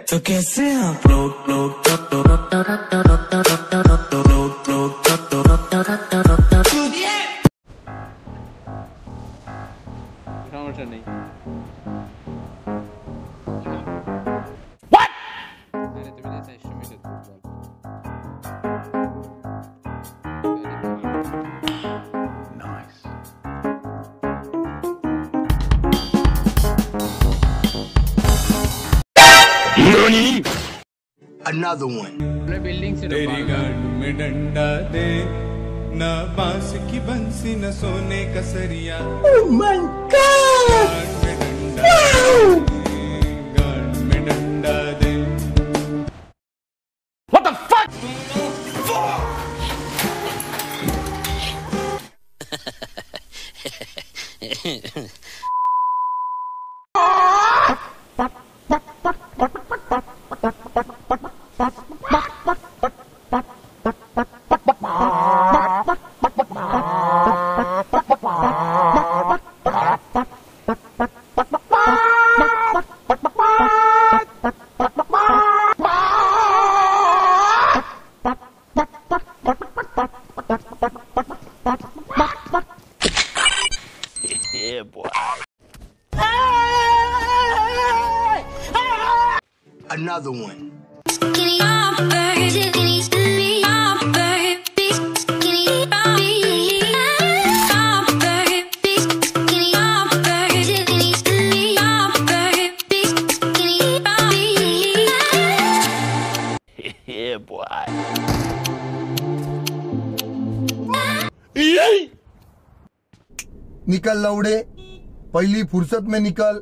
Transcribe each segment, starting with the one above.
तो कैसे आप लोग लोग लोग लोग সমস্যা নেই Another one. तेरी गांड में डंडा दे ना बांस की बंसी ना सोने का सरिया oh my god! Wow! What the fuck? Another one. निकल लौड़े पहली फुर्सत में निकल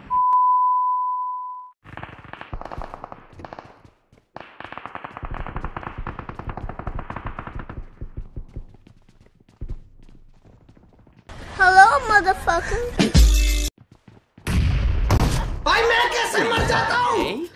motherfucker. भाई मैं कैसे मर जाता हूँ